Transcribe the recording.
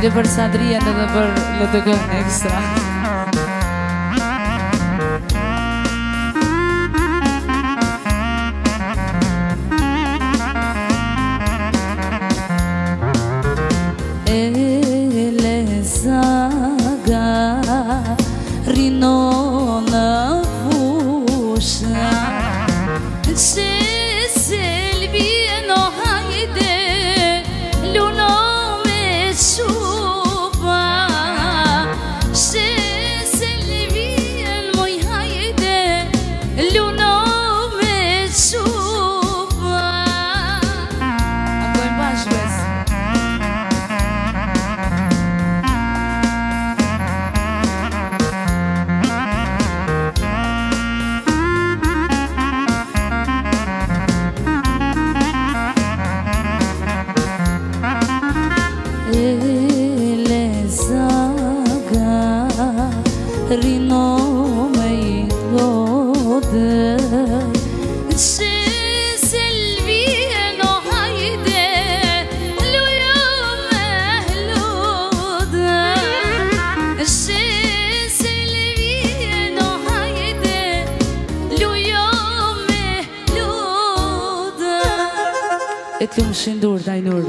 Dhe për sadria, dhe për lë Extra kënë ekstra E le rinon në Dhe le zaga rinome i lodë Shesel vijen o hajde, lu jo me lodë Shesel vijen o